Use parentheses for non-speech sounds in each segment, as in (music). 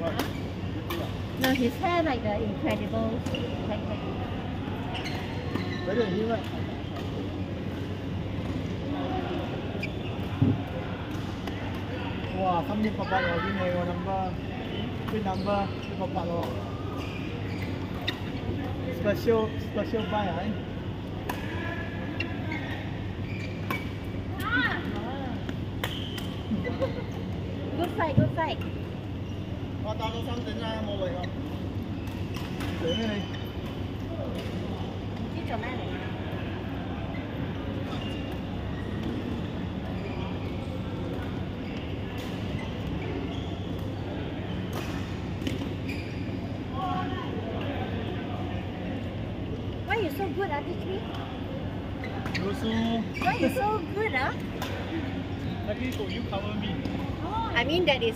No, his hair like the incredible. Like, like. Wow, something pop up or your number. Good number, pop up. Special, special buy, eh? good fight, good fight. 我打到三整啦，冇位咯。嚟咩你？唔知做咩嚟？ Why you so good at this week? 老叔 Why you so good, ah? ，happy for you cover me。 I mean that is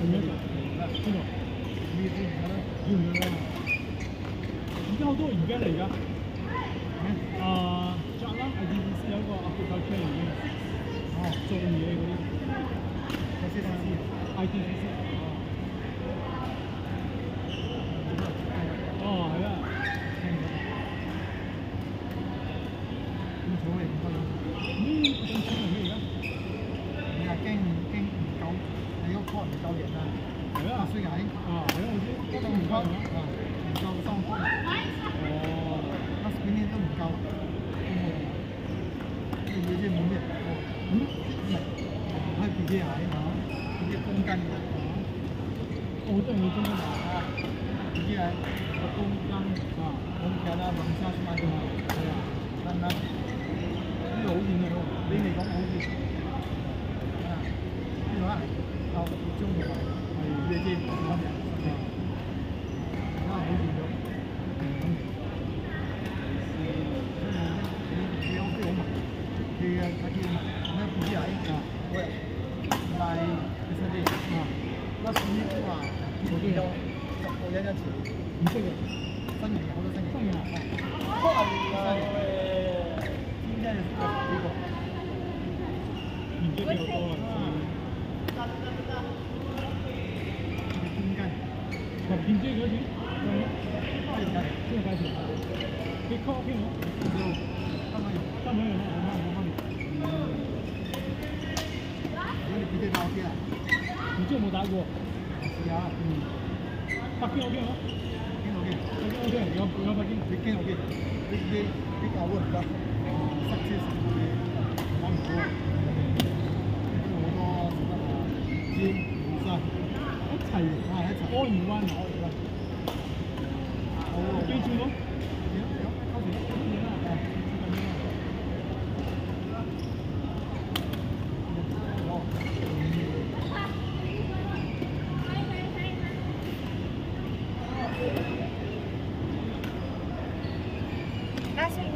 事，对啊，有事。你冇休咩？有事，嚇？我有事，有事啦，上咩？上咩做？啊，邊度？呢啲係咯，而家好多而家嚟㗎。啊，作啦，IDBC 有個 agriculture 已經。哦，種嘢嗰啲。IDBC。哦，係啊。咁草嚟唔得啦。嗯，咁草係咩而家？你係驚唔驚唔夠？你嗰個唔夠型啊？係啊，衰矮。啊，係啊，我知。都唔夠啊，唔夠三分。哦，那今年都唔夠。你你啲冇咩？嗯，唔係，比較矮嘛，比較公斤嘅。哦，真係公斤啊！比較矮，個公斤啊，咁其他揾三十蚊㗎嘛，係啊，得唔得？呢個好遠嘅喎，你嚟講好遠。啊，呢個啊，就中途係咩先？啊，啊，好遠咗。你有啲好密，佢嘅嗰啲密，咩比較矮啊？喂，但係其實啲啊，嗰時話嗰啲有十個人一次，唔識嘅，新人好多新人，新人啊，新人，今天有幾個？唔知幾個多啊？邊間？十件之嗰啲，邊間？邊間？你 call 邊個？有，三蚊，三蚊，我媽，我媽。如果你比對打 OK 啊？你之前冇打过？试下，嗯。北京 OK 吗？北京 OK，北京 OK，有有北京，北京 OK，你你你搞我唔得，塞车成嘅，讲唔到啊。好多食得啊，煎、好晒，一齐啊一齐。all in one 啊，all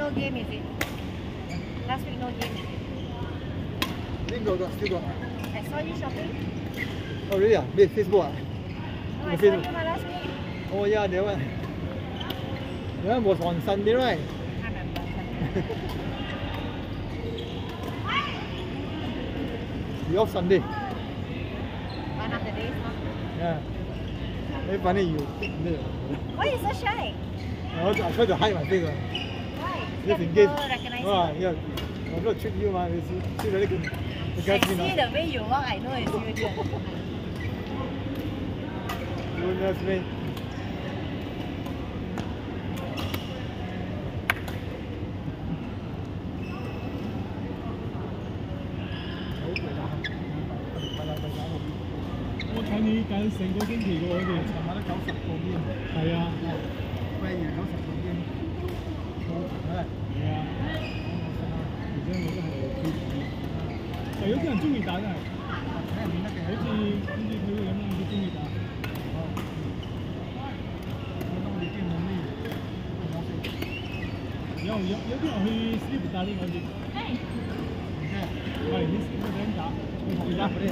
no game, is it? Last week, no game, is it? Didn't go, got, still got. I saw you shopping. Oh, really? Yeah? Facebook? Ah? No, I Facebook. saw you last week. Oh, yeah, that one. That one was on Sunday, right? I remember Sunday. (laughs) Sunday? One of the days, huh? Yeah. Very funny you. Why are you so shy? I, was, I tried to hide my face. Uh. Why? Just Scared in people case. recognize Ah, you. yeah. I'm going to trick you, man. You see, see very good. You I guys see see the way you walk, I know it's you here. Goodness me. Hãy subscribe cho kênh Ghiền Mì Gõ Để không bỏ lỡ 我睇你计成个星期嘅喎，佢哋寻晚都九十个 game。系啊，贵如九十个 game， 係，係啊，而且我都係支持。但有啲人中意打真係，睇人面得嘅，好似啲啲朋咁有佢中意打？有有有啲人去試唔打啲咁嘅。誒，係，係你試都唔肯打，我唔打俾你。